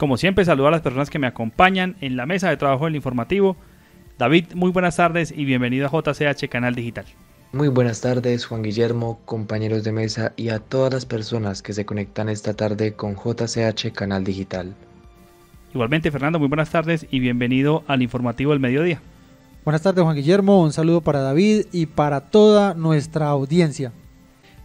Como siempre, saludo a las personas que me acompañan en la mesa de trabajo del informativo. David, muy buenas tardes y bienvenido a JCH Canal Digital. Muy buenas tardes, Juan Guillermo, compañeros de mesa y a todas las personas que se conectan esta tarde con JCH Canal Digital. Igualmente, Fernando, muy buenas tardes y bienvenido al informativo del mediodía. Buenas tardes, Juan Guillermo. Un saludo para David y para toda nuestra audiencia.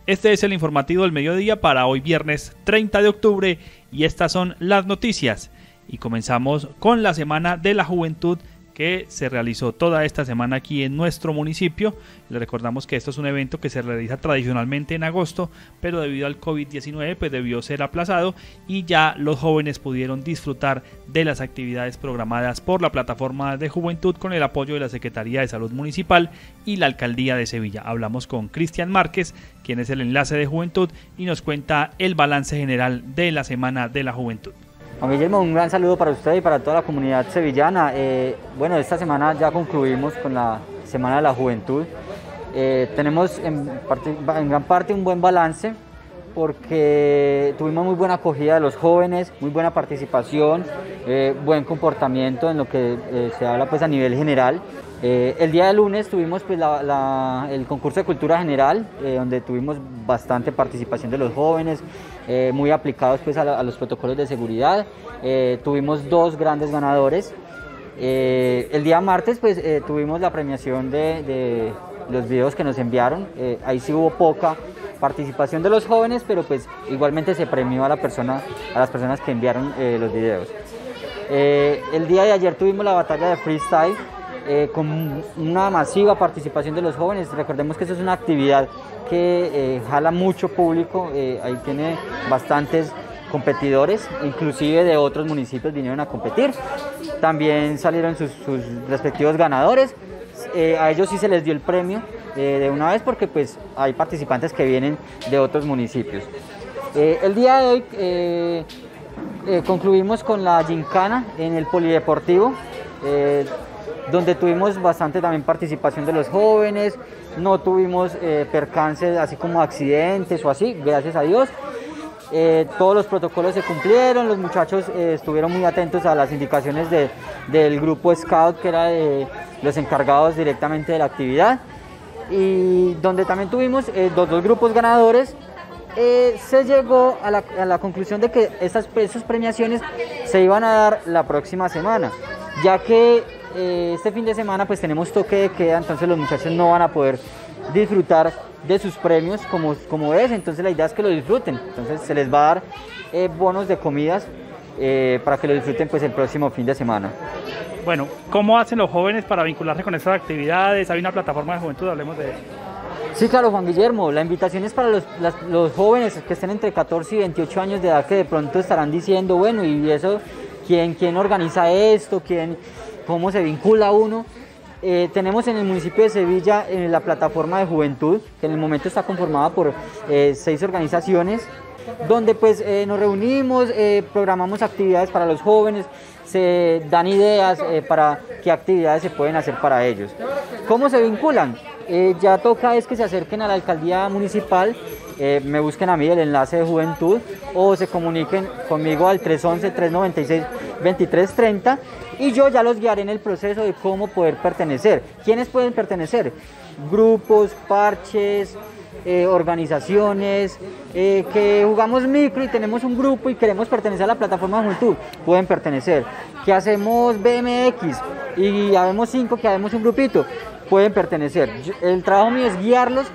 Este es el informativo del mediodía para hoy viernes 30 de octubre y estas son las noticias. Y comenzamos con la Semana de la Juventud que se realizó toda esta semana aquí en nuestro municipio. Le recordamos que esto es un evento que se realiza tradicionalmente en agosto, pero debido al COVID-19 pues debió ser aplazado y ya los jóvenes pudieron disfrutar de las actividades programadas por la plataforma de juventud con el apoyo de la Secretaría de Salud Municipal y la Alcaldía de Sevilla. Hablamos con Cristian Márquez, quien es el enlace de juventud y nos cuenta el balance general de la Semana de la Juventud. Juan Guillermo, un gran saludo para usted y para toda la comunidad sevillana. Eh, bueno, esta semana ya concluimos con la Semana de la Juventud. Eh, tenemos en, gran parte un buen balance porque tuvimos muy buena acogida de los jóvenes, muy buena participación, eh, buen comportamiento en lo que se habla pues a nivel general. El día de lunes tuvimos pues, el concurso de cultura general, donde tuvimos bastante participación de los jóvenes, eh, muy aplicados pues, a, los protocolos de seguridad. Eh, tuvimos dos grandes ganadores. Eh, el día martes pues, tuvimos la premiación de, los videos que nos enviaron. ahí sí hubo poca participación de los jóvenes, pero pues igualmente se premió a, la persona, a las personas que enviaron los videos. el día de ayer tuvimos la batalla de freestyle. Con una masiva participación de los jóvenes. Recordemos que eso es una actividad que eh, jala mucho público, eh, ahí tiene bastantes competidores, inclusive de otros municipios vinieron a competir. También salieron sus, respectivos ganadores. Eh, a ellos sí se les dio el premio de una vez porque pues hay participantes que vienen de otros municipios. el día de hoy concluimos con la gincana en el polideportivo donde tuvimos bastante también participación de los jóvenes, no tuvimos eh, percances así como accidentes o así, gracias a Dios. Eh, todos los protocolos se cumplieron, los muchachos eh, estuvieron muy atentos a las indicaciones del grupo Scout, que era de los encargados directamente de la actividad, y donde también tuvimos dos grupos ganadores. se llegó a la, conclusión de que esas, esas premiaciones se iban a dar la próxima semana, ya que eh, este fin de semana pues tenemos toque de queda, entonces los muchachos no van a poder disfrutar de sus premios como, como es, entonces la idea es que lo disfruten, entonces se les va a dar eh, bonos de comidas eh, para que lo disfruten pues el próximo fin de semana. Bueno, ¿cómo hacen los jóvenes para vincularse con estas actividades? ¿Hay una plataforma de juventud? Hablemos de eso. Sí, claro, Juan Guillermo. La invitación es para los, los, jóvenes que estén entre 14 y 28 años de edad que de pronto estarán diciendo, bueno, y eso, ¿quién, quién organiza esto? ¿Quién, cómo se vincula uno. Eh, tenemos en el municipio de Sevilla la plataforma de juventud, que en el momento está conformada por eh, seis organizaciones, donde pues eh, nos reunimos, programamos actividades para los jóvenes, se dan ideas para qué actividades se pueden hacer para ellos. ¿Cómo se vinculan? ya toca es que se acerquen a la alcaldía municipal, me busquen a mí el enlace de juventud o se comuniquen conmigo al 311-396-2330 y yo ya los guiaré en el proceso de cómo poder pertenecer. ¿Quiénes pueden pertenecer? Grupos, parches, eh, organizaciones, eh, que jugamos micro y tenemos un grupo y queremos pertenecer a la plataforma de juventud, pueden pertenecer. Que hacemos BMX y habemos cinco que hacemos un grupito, pueden pertenecer. El trabajo mío es guiarlos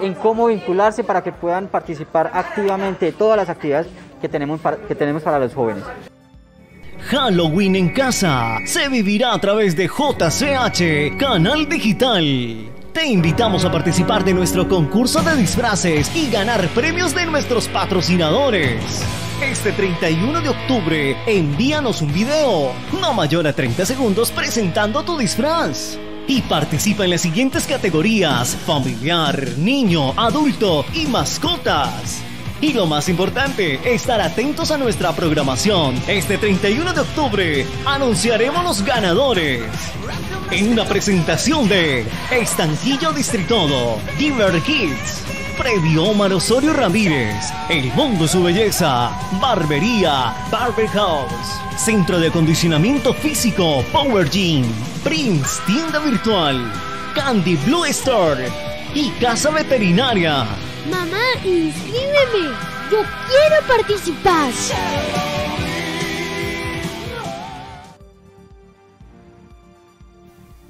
en cómo vincularse para que puedan participar activamente de todas las actividades que tenemos que tenemos para los jóvenes. Halloween en casa se vivirá a través de JCH, canal digital. Te invitamos a participar de nuestro concurso de disfraces y ganar premios de nuestros patrocinadores. Este 31 de octubre, envíanos un video, no mayor a 30 segundos presentando tu disfraz. Y participa en las siguientes categorías, familiar, niño, adulto y mascotas. Y lo más importante, estar atentos a nuestra programación. Este 31 de octubre anunciaremos los ganadores. En una presentación de Estanquillo Distritodo, Giver Kids, Previo Osorio Ramírez. El mundo su belleza. Barbería Barber House. Centro de acondicionamiento físico Power Gym. Prince Tienda Virtual. Candy Blue Store. Y Casa Veterinaria. Mamá, inscríbeme. Yo quiero participar.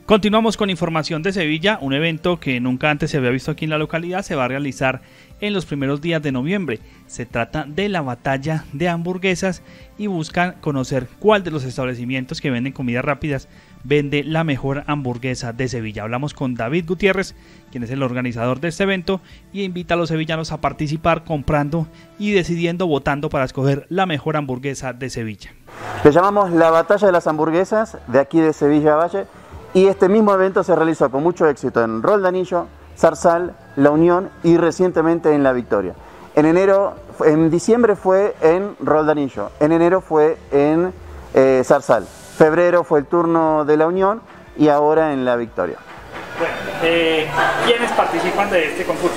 Continuamos con información de Sevilla, un evento que nunca antes se había visto aquí en la localidad, se va a realizar en los primeros días de noviembre. Se trata de la batalla de hamburguesas y buscan conocer cuál de los establecimientos que venden comidas rápidas vende la mejor hamburguesa de Sevilla. Hablamos con David Gutiérrez, quien es el organizador de este evento, y invita a los sevillanos a participar comprando y decidiendo, votando para escoger la mejor hamburguesa de Sevilla. Le llamamos la batalla de las hamburguesas de aquí de Sevilla Valle y este mismo evento se realizó con mucho éxito en Roldanillo, Zarzal, La Unión y recientemente en La Victoria. En enero, en diciembre fue en Roldanillo, en enero fue en eh, Zarzal, febrero fue el turno de La Unión y ahora en La Victoria. Bueno, eh, ¿quiénes participan de este concurso?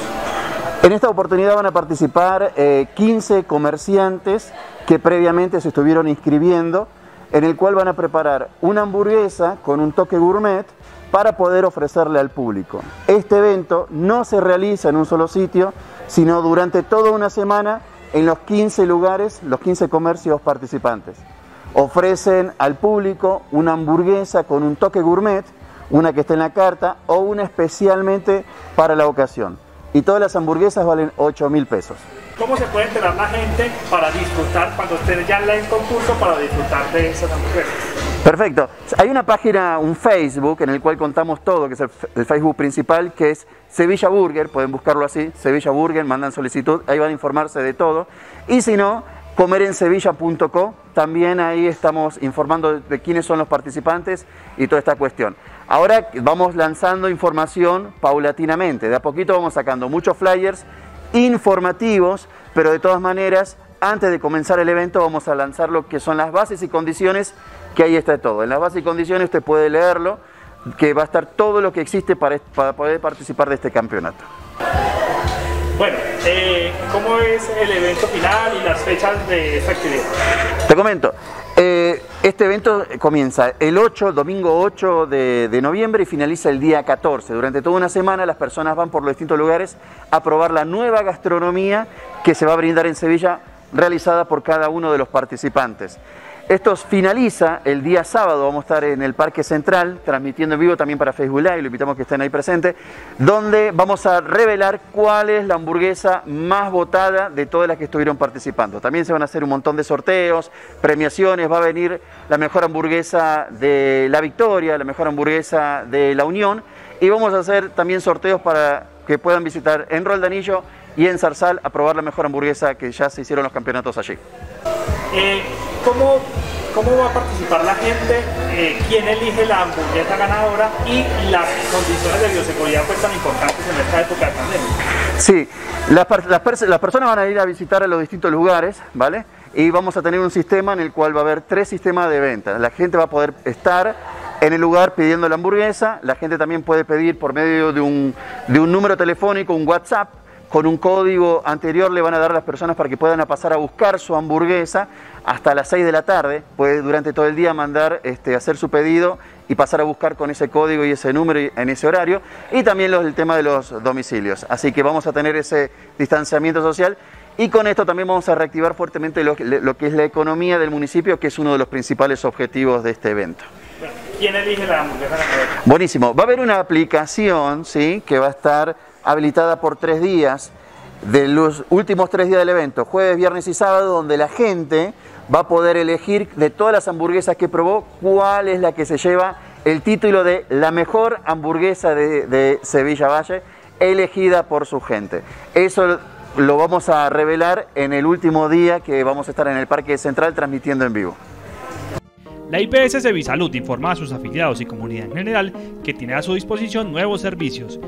En esta oportunidad van a participar 15 eh, comerciantes que previamente se estuvieron inscribiendo en el cual van a preparar una hamburguesa con un toque gourmet para poder ofrecerle al público. Este evento no se realiza en un solo sitio, sino durante toda una semana en los 15 lugares, los 15 comercios participantes. Ofrecen al público una hamburguesa con un toque gourmet, una que está en la carta o una especialmente para la ocasión. Y todas las hamburguesas valen 8 mil pesos. ¿Cómo se puede enterar la gente para disfrutar cuando ustedes ya en concurso para disfrutar de esas hamburguesas? Perfecto. Hay una página, un Facebook, en el cual contamos todo, que es el, Facebook principal, que es Sevilla Burger, pueden buscarlo así, Sevilla Burger, mandan solicitud, ahí van a informarse de todo. Y si no, comerensevilla.co, también ahí estamos informando de quiénes son los participantes y toda esta cuestión. Ahora vamos lanzando información paulatinamente, de a poquito vamos sacando muchos flyers informativos, pero de todas maneras, antes de comenzar el evento vamos a lanzar lo que son las bases y condiciones, que ahí está todo. En las bases y condiciones usted puede leerlo, que va a estar todo lo que existe para, para poder participar de este campeonato. Bueno, eh, ¿cómo es el evento final y las fechas de esta actividad? Te comento, eh, este evento comienza el 8, domingo 8 de, noviembre y finaliza el día 14. Durante toda una semana las personas van por los distintos lugares a probar la nueva gastronomía que se va a brindar en Sevilla realizada por cada uno de los participantes. Esto finaliza el día sábado, vamos a estar en el Parque Central, transmitiendo en vivo también para Facebook Live, lo invitamos a que estén ahí presentes, donde vamos a revelar cuál es la hamburguesa más votada de todas las que estuvieron participando. También se van a hacer un montón de sorteos, premiaciones, va a venir la mejor hamburguesa de La Victoria, la mejor hamburguesa de La Unión, y vamos a hacer también sorteos para que puedan visitar en Roldanillo y en Zarzal a probar la mejor hamburguesa que ya se hicieron los campeonatos allí. Eh, ¿cómo, ¿Cómo va a participar la gente? Eh, ¿Quién elige la hamburguesa ganadora? Y las condiciones de bioseguridad pues tan importantes en esta época de pandemia. Sí, las, las personas van a ir a visitar a los distintos lugares, ¿vale? Y vamos a tener un sistema en el cual va a haber tres sistemas de venta. La gente va a poder estar en el lugar pidiendo la hamburguesa, la gente también puede pedir por medio de un, de un número telefónico, un WhatsApp, con un código anterior le van a dar a las personas para que puedan pasar a buscar su hamburguesa hasta las 6 de la tarde, puede durante todo el día mandar, este, hacer su pedido y pasar a buscar con ese código y ese número en ese horario, y también el tema de los domicilios. Así que vamos a tener ese distanciamiento social y con esto también vamos a reactivar fuertemente lo, que es la economía del municipio, que es uno de los principales objetivos de este evento. ¿Quién elige la hamburguesa? Buenísimo. Va a haber una aplicación, ¿sí? Que va a estar habilitada por tres días, de los últimos tres días del evento, jueves, viernes y sábado, donde la gente va a poder elegir de todas las hamburguesas que probó cuál es la que se lleva el título de la mejor hamburguesa de, Sevilla Valle, elegida por su gente. Eso lo vamos a revelar en el último día que vamos a estar en el Parque Central transmitiendo en vivo. La IPS Sevisalud informa a sus afiliados y comunidad en general que tiene a su disposición nuevos servicios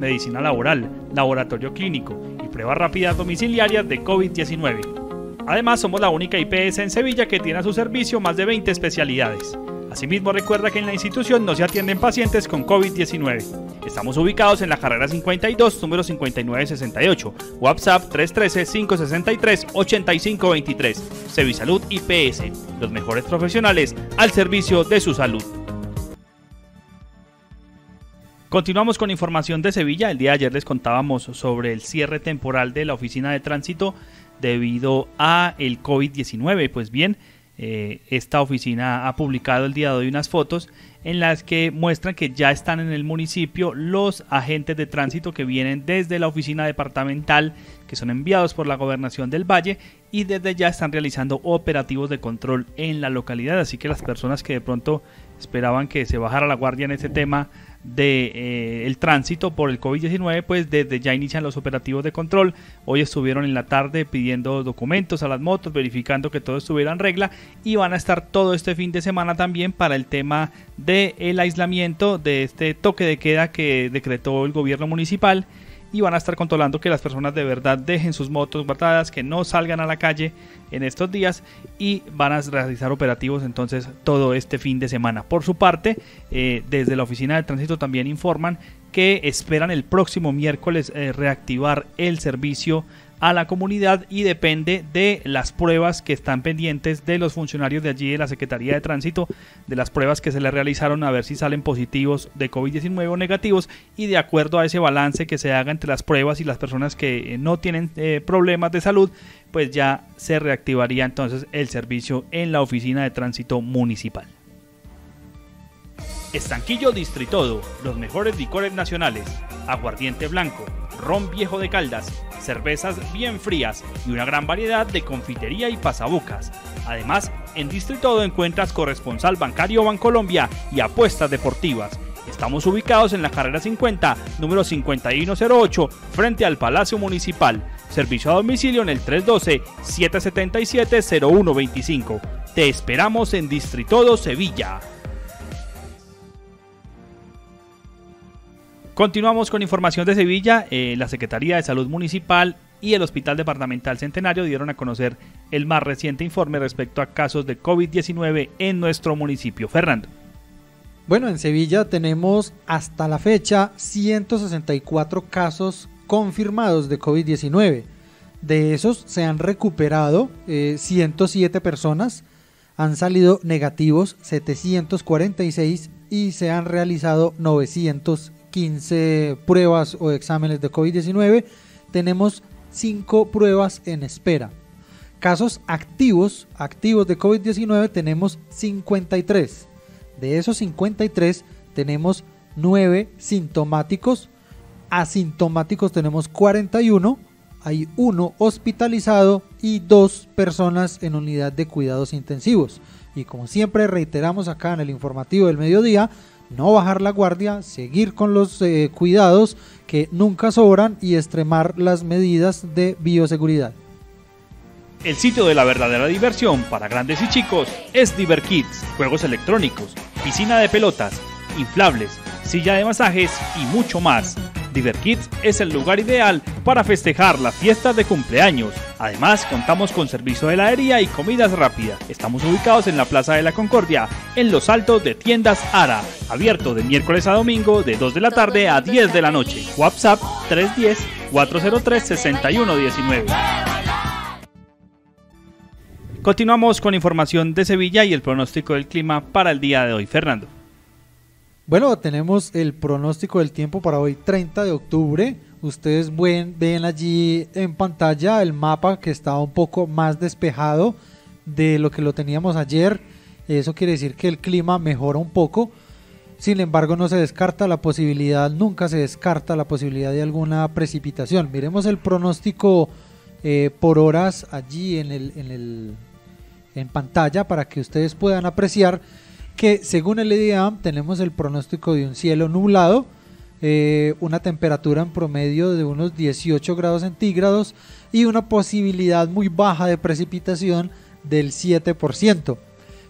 medicina laboral, laboratorio clínico y pruebas rápidas domiciliarias de COVID-19. Además, somos la única IPS en Sevilla que tiene a su servicio más de 20 especialidades. Asimismo, recuerda que en la institución no se atienden pacientes con COVID-19. Estamos ubicados en la carrera 52, número 5968, WhatsApp 313-563-8523, Sevisalud IPS, los mejores profesionales al servicio de su salud. Continuamos con información de Sevilla. El día de ayer les contábamos sobre el cierre temporal de la oficina de tránsito debido a el COVID-19. Pues bien, eh, esta oficina ha publicado el día de hoy unas fotos en las que muestran que ya están en el municipio los agentes de tránsito que vienen desde la oficina departamental, que son enviados por la gobernación del Valle y desde ya están realizando operativos de control en la localidad. Así que las personas que de pronto esperaban que se bajara la guardia en este tema de eh, el tránsito por el COVID-19, pues desde ya inician los operativos de control. Hoy estuvieron en la tarde pidiendo documentos a las motos, verificando que todo estuviera en regla y van a estar todo este fin de semana también para el tema del el aislamiento de este toque de queda que decretó el gobierno municipal y van a estar controlando que las personas de verdad dejen sus motos guardadas, que no salgan a la calle en estos días y van a realizar operativos entonces todo este fin de semana. Por su parte, eh, desde la oficina de tránsito también informan que esperan el próximo miércoles eh, reactivar el servicio a la comunidad y depende de las pruebas que están pendientes de los funcionarios de allí de la Secretaría de Tránsito, de las pruebas que se le realizaron a ver si salen positivos de COVID-19 o negativos y de acuerdo a ese balance que se haga entre las pruebas y las personas que eh, no tienen eh, problemas de salud, pues ya se reactivaría entonces el servicio en la oficina de tránsito municipal. Estanquillo Distritodo, los mejores licores nacionales, aguardiente blanco, ron viejo de Caldas, cervezas bien frías y una gran variedad de confitería y pasabocas. Además, en Distritodo encuentras corresponsal bancario Bancolombia y apuestas deportivas. Estamos ubicados en la carrera 50, número 5108, frente al Palacio Municipal. Servicio a domicilio en el 312-777-0125. Te esperamos en Distritodo Sevilla. Continuamos con información de Sevilla. Eh, la Secretaría de Salud Municipal y el Hospital Departamental Centenario dieron a conocer el más reciente informe respecto a casos de COVID-19 en nuestro municipio. Fernando. Bueno, en Sevilla tenemos hasta la fecha 164 casos confirmados de COVID-19. De esos se han recuperado 107 eh, personas, han salido negativos 746 y se han realizado 900 15 pruebas o exámenes de COVID-19, tenemos 5 pruebas en espera. Casos activos, activos de COVID-19 tenemos 53. De esos 53 tenemos 9 sintomáticos, asintomáticos tenemos 41, hay uno hospitalizado y dos personas en unidad de cuidados intensivos. Y como siempre reiteramos acá en el informativo del mediodía, no bajar la guardia, seguir con los eh, cuidados que nunca sobran y extremar las medidas de bioseguridad. El sitio de la verdadera diversión para grandes y chicos es DiverKids, juegos electrónicos, piscina de pelotas, inflables, silla de masajes y mucho más. DiverKids es el lugar ideal para festejar las fiestas de cumpleaños. Además, contamos con servicio de heladería y comidas rápidas. Estamos ubicados en la Plaza de la Concordia, en los altos de Tiendas Ara, abierto de miércoles a domingo de 2 de la tarde a 10 de la noche. WhatsApp 310-403-6119. Continuamos con información de Sevilla y el pronóstico del clima para el día de hoy. Fernando. Bueno, tenemos el pronóstico del tiempo para hoy, 30 de octubre. Ustedes ven, ven allí en pantalla el mapa que está un poco más despejado de lo que lo teníamos ayer. Eso quiere decir que el clima mejora un poco. Sin embargo, no se descarta la posibilidad, nunca se descarta la posibilidad de alguna precipitación. Miremos el pronóstico eh, por horas allí en, el, en, en pantalla para que ustedes puedan apreciar que según el IDEAM tenemos el pronóstico de un cielo nublado, eh, una temperatura en promedio de unos 18 grados centígrados y una posibilidad muy baja de precipitación del 7%.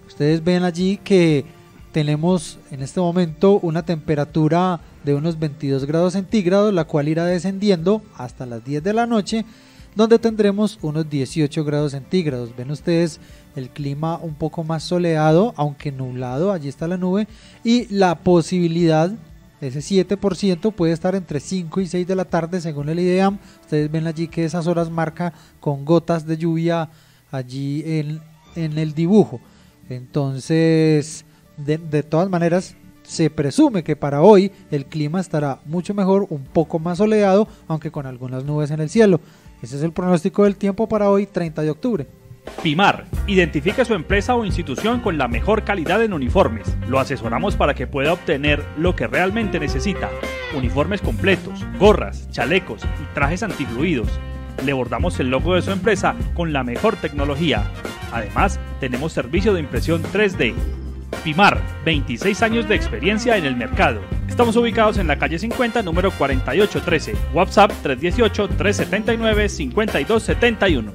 Ustedes ven allí que tenemos en este momento una temperatura de unos 22 grados centígrados, la cual irá descendiendo hasta las 10 de la noche donde tendremos unos 18 grados centígrados. Ven ustedes el clima un poco más soleado, aunque nublado, allí está la nube, y la posibilidad, ese 7% puede estar entre 5 y 6 de la tarde según el IDEAM. Ustedes ven allí que esas horas marca con gotas de lluvia allí en, el dibujo. Entonces, de, de todas maneras, se presume que para hoy el clima estará mucho mejor, un poco más soleado, aunque con algunas nubes en el cielo. Ese es el pronóstico del tiempo para hoy, 30 de octubre. PIMAR. Identifique su empresa o institución con la mejor calidad en uniformes. Lo asesoramos para que pueda obtener lo que realmente necesita. Uniformes completos, gorras, chalecos y trajes antifluidos. Le bordamos el logo de su empresa con la mejor tecnología. Además, tenemos servicio de impresión 3D. PIMAR, 26 años de experiencia en el mercado. Estamos ubicados en la calle 50, número 4813. WhatsApp 318-379-5271.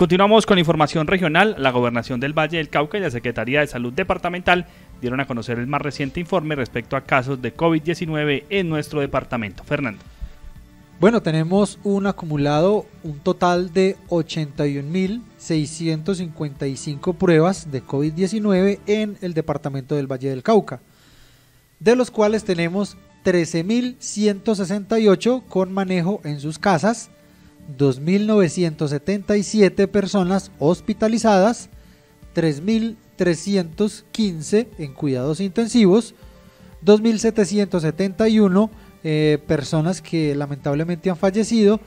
Continuamos con información regional. La Gobernación del Valle del Cauca y la Secretaría de Salud Departamental dieron a conocer el más reciente informe respecto a casos de COVID-19 en nuestro departamento. Fernando. Bueno, tenemos un acumulado, un total de 81.655 pruebas de COVID-19 en el departamento del Valle del Cauca, de los cuales tenemos 13.168 con manejo en sus casas, 2.977 personas hospitalizadas, 3.315 en cuidados intensivos, 2.771 eh, personas que lamentablemente han fallecido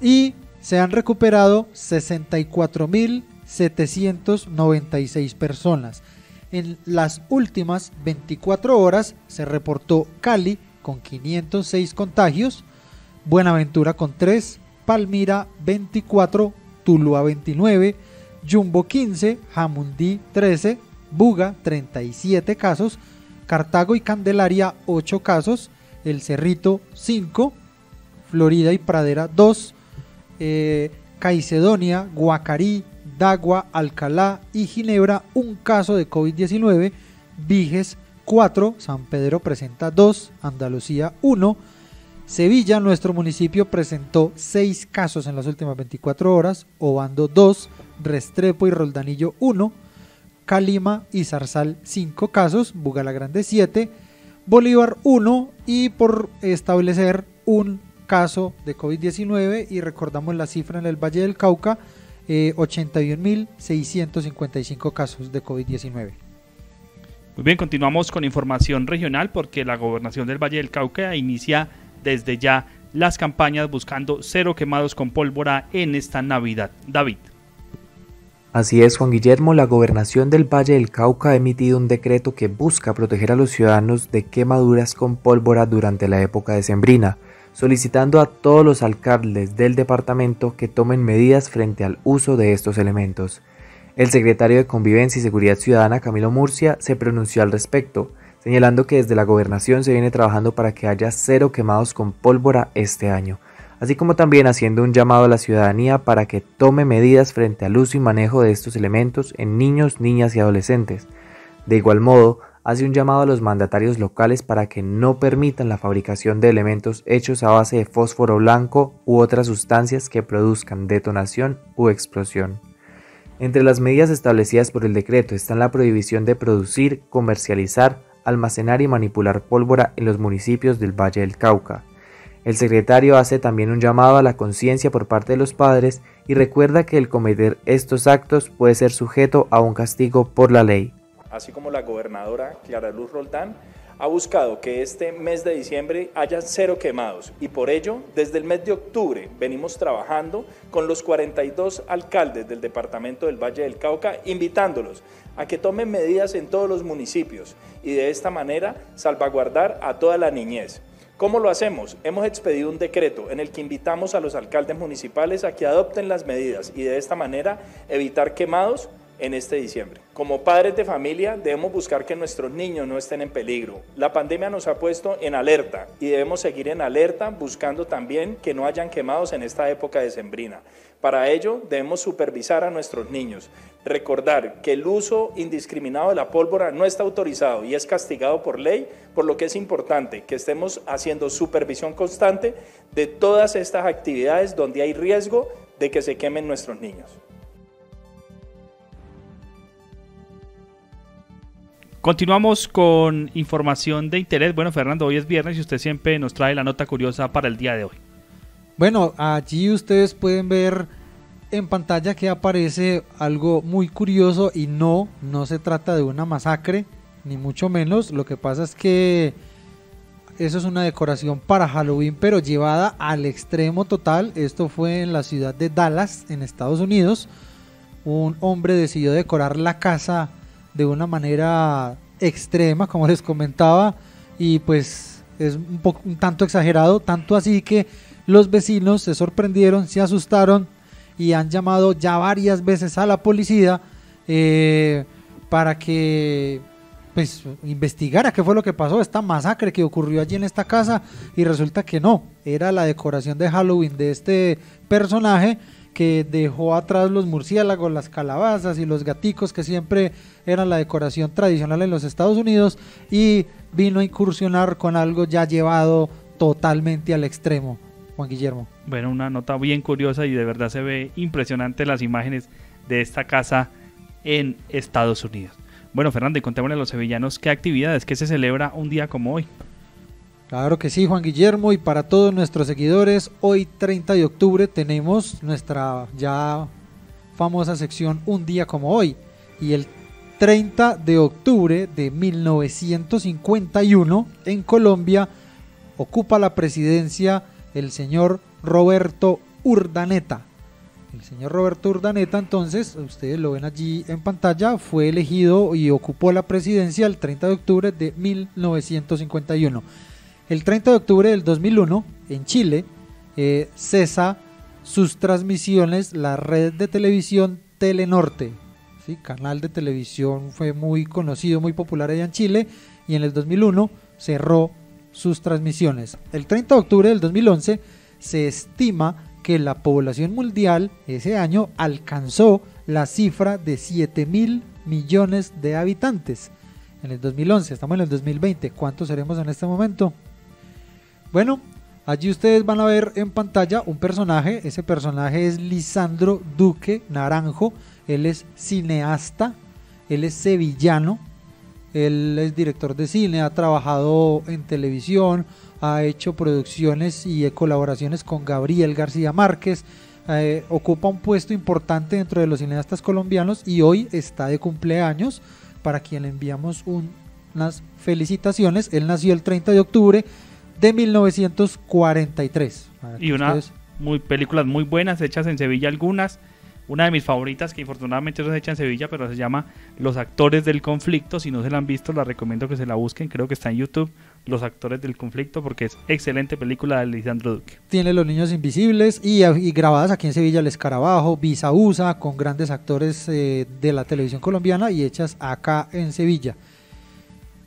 y se han recuperado 64.796 personas. En las últimas 24 horas se reportó Cali con 506 contagios, Buenaventura con 3, Palmira 24, Tuluá 29, Jumbo 15, Jamundí 13, Buga 37 casos, Cartago y Candelaria 8 casos, El Cerrito 5, Florida y Pradera 2, eh, Caicedonia, Guacarí, Dagua, Alcalá y Ginebra un caso de COVID-19, Viges 4, San Pedro presenta 2, Andalucía 1, Sevilla, nuestro municipio, presentó 6 casos en las últimas 24 horas, Obando 2, Restrepo y Roldanillo 1, Calima y Zarzal 5 casos, Bugalagrande 7, Bolívar 1 y por establecer un caso de COVID-19 y recordamos la cifra en el Valle del Cauca, eh, 81.655 casos de COVID-19. Muy bien, continuamos con información regional porque la gobernación del Valle del Cauca inicia desde ya las campañas buscando cero quemados con pólvora en esta Navidad. David. Así es, Juan Guillermo, la gobernación del Valle del Cauca ha emitido un decreto que busca proteger a los ciudadanos de quemaduras con pólvora durante la época decembrina, solicitando a todos los alcaldes del departamento que tomen medidas frente al uso de estos elementos. El secretario de Convivencia y Seguridad Ciudadana, Camilo Murcia, se pronunció al respecto, señalando que desde la gobernación se viene trabajando para que haya cero quemados con pólvora este año, así como también haciendo un llamado a la ciudadanía para que tome medidas frente al uso y manejo de estos elementos en niños, niñas y adolescentes. De igual modo, hace un llamado a los mandatarios locales para que no permitan la fabricación de elementos hechos a base de fósforo blanco u otras sustancias que produzcan detonación u explosión. Entre las medidas establecidas por el decreto están la prohibición de producir, comercializar, almacenar y manipular pólvora en los municipios del Valle del Cauca. El secretario hace también un llamado a la conciencia por parte de los padres y recuerda que el cometer estos actos puede ser sujeto a un castigo por la ley. Así como la gobernadora Clara Luz Roldán ha buscado que este mes de diciembre haya cero quemados y por ello desde el mes de octubre venimos trabajando con los 42 alcaldes del departamento del Valle del Cauca invitándolos a que tomen medidas en todos los municipios y de esta manera salvaguardar a toda la niñez. ¿Cómo lo hacemos? Hemos expedido un decreto en el que invitamos a los alcaldes municipales a que adopten las medidas y de esta manera evitar quemados en este diciembre. Como padres de familia debemos buscar que nuestros niños no estén en peligro. La pandemia nos ha puesto en alerta y debemos seguir en alerta buscando también que no hayan quemados en esta época decembrina. Para ello debemos supervisar a nuestros niños, recordar que el uso indiscriminado de la pólvora no está autorizado y es castigado por ley, por lo que es importante que estemos haciendo supervisión constante de todas estas actividades donde hay riesgo de que se quemen nuestros niños. Continuamos con información de interés. Bueno, Fernando, hoy es viernes y usted siempre nos trae la nota curiosa para el día de hoy. Bueno, allí ustedes pueden ver en pantalla que aparece algo muy curioso y no, no se trata de una masacre, ni mucho menos. Lo que pasa es que eso es una decoración para Halloween, pero llevada al extremo total. Esto fue en la ciudad de Dallas, en Estados Unidos. Un hombre decidió decorar la casa de una manera extrema, como les comentaba, y pues es un, poco, un tanto exagerado, tanto así que los vecinos se sorprendieron, se asustaron y han llamado ya varias veces a la policía eh, para que pues investigara qué fue lo que pasó, esta masacre que ocurrió allí en esta casa y resulta que no, era la decoración de Halloween de este personaje que dejó atrás los murciélagos, las calabazas y los gaticos que siempre eran la decoración tradicional en los Estados Unidos y vino a incursionar con algo ya llevado totalmente al extremo. Juan Guillermo. Bueno, una nota bien curiosa y de verdad se ve impresionante las imágenes de esta casa en Estados Unidos. Bueno, Fernando, y contémosle a los sevillanos qué actividades que se celebra un día como hoy. Claro que sí, Juan Guillermo, y para todos nuestros seguidores, hoy 30 de octubre tenemos nuestra ya famosa sección Un día como hoy. Y el 30 de octubre de 1951 en Colombia ocupa la presidencia el señor Roberto Urdaneta. El señor Roberto Urdaneta entonces, ustedes lo ven allí en pantalla, fue elegido y ocupó la presidencia el 30 de octubre de 1951. El 30 de octubre del 2001, en Chile, eh, cesa sus transmisiones la red de televisión Telenorte. ¿sí? Canal de televisión fue muy conocido, muy popular allá en Chile y en el 2001 cerró sus transmisiones. El 30 de octubre del 2011 se estima que la población mundial ese año alcanzó la cifra de 7 mil millones de habitantes. En el 2011, estamos en el 2020, ¿cuántos seremos en este momento? Bueno, allí ustedes van a ver en pantalla un personaje. Ese personaje es Lisandro Duque Naranjo. Él es cineasta, él es sevillano, él es director de cine, ha trabajado en televisión, ha hecho producciones y colaboraciones con Gabriel García Márquez. Eh, ocupa un puesto importante dentro de los cineastas colombianos y hoy está de cumpleaños para quien le enviamos unas felicitaciones. Él nació el 30 de octubre de 1943. Y unas muy, películas muy buenas, hechas en Sevilla algunas. Una de mis favoritas, que infortunadamente no se hecha en Sevilla, pero se llama Los Actores del Conflicto. Si no se la han visto, la recomiendo que se la busquen. Creo que está en YouTube, Los Actores del Conflicto, porque es excelente película de Lisandro Duque. Tiene Los Niños Invisibles y, y grabadas aquí en Sevilla, El Escarabajo, Visa USA, con grandes actores eh, de la televisión colombiana y hechas acá en Sevilla.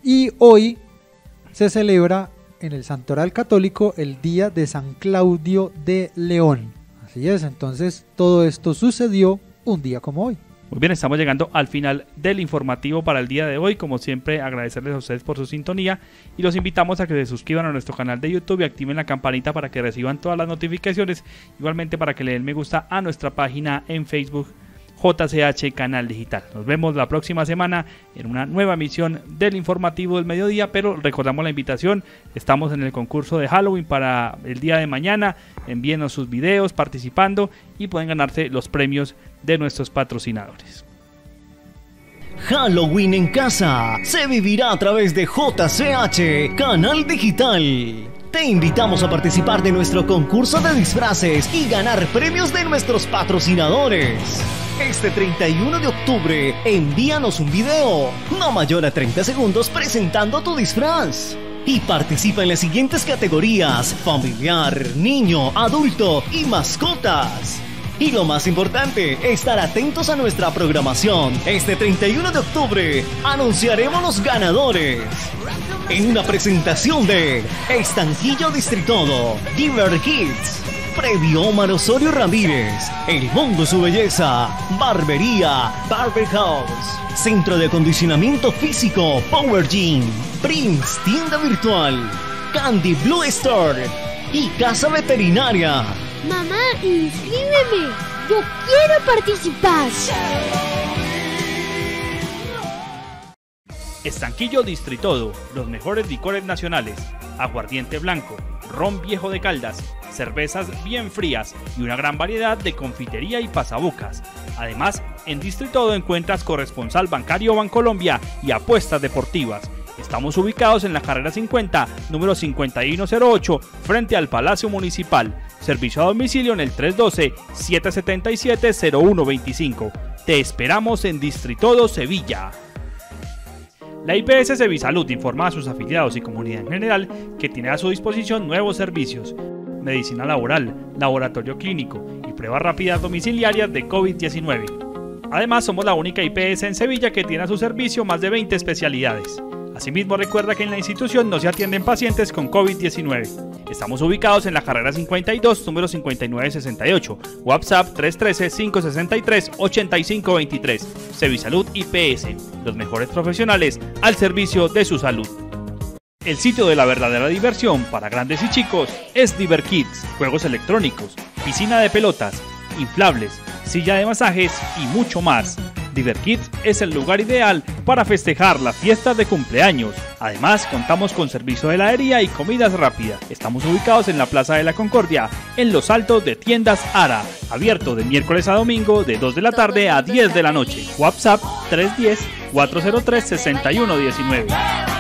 Y hoy se celebra en el Santoral Católico el día de San Claudio de León. Así es, entonces todo esto sucedió un día como hoy. Muy bien, estamos llegando al final del informativo para el día de hoy. Como siempre, agradecerles a ustedes por su sintonía y los invitamos a que se suscriban a nuestro canal de YouTube y activen la campanita para que reciban todas las notificaciones. Igualmente para que le den me gusta a nuestra página en Facebook JCH Canal Digital. Nos vemos la próxima semana en una nueva emisión del informativo del mediodía, pero recordamos la invitación, estamos en el concurso de Halloween para el día de mañana, envíenos sus videos participando y pueden ganarse los premios de nuestros patrocinadores. Halloween en casa se vivirá a través de JCH Canal Digital. Te invitamos a participar de nuestro concurso de disfraces y ganar premios de nuestros patrocinadores. Este 31 de octubre, envíanos un video, no mayor a 30 segundos presentando tu disfraz. Y participa en las siguientes categorías, familiar, niño, adulto y mascotas. Y lo más importante, estar atentos a nuestra programación. Este 31 de octubre anunciaremos los ganadores. En una presentación de Estanquillo Distritodo, Diver Kids, Previo Omar Osorio Ramírez, El Mundo Su Belleza, Barbería, Barber House, Centro de Acondicionamiento Físico, Power Gym, Prince, Tienda Virtual, Candy Blue Store y Casa Veterinaria. Mamá, inscríbeme. Yo quiero participar. Estanquillo Distritodo, los mejores licores nacionales, aguardiente blanco, ron viejo de caldas, cervezas bien frías y una gran variedad de confitería y pasabocas. Además, en Distritodo encuentras corresponsal bancario Bancolombia y apuestas deportivas. Estamos ubicados en la carrera 50, número 5108, frente al Palacio Municipal. Servicio a domicilio en el 312-777-0125. Te esperamos en Distritodo Sevilla. La IPS Sevisalud informa a sus afiliados y comunidad en general que tiene a su disposición nuevos servicios, medicina laboral, laboratorio clínico y pruebas rápidas domiciliarias de COVID-19. Además, somos la única IPS en Sevilla que tiene a su servicio más de 20 especialidades. Asimismo, recuerda que en la institución no se atienden pacientes con COVID-19. Estamos ubicados en la carrera 52, número 5968, WhatsApp 313-563-8523. Sevisalud IPS, los mejores profesionales al servicio de su salud. El sitio de la verdadera diversión para grandes y chicos es DiverKids, juegos electrónicos, piscina de pelotas, inflables, silla de masajes y mucho más. DiverKids es el lugar ideal para festejar las fiestas de cumpleaños. Además, contamos con servicio de heladería y comidas rápidas. Estamos ubicados en la Plaza de la Concordia, en los altos de Tiendas Ara, abierto de miércoles a domingo de 2 de la tarde a 10 de la noche. WhatsApp 310 403 6119.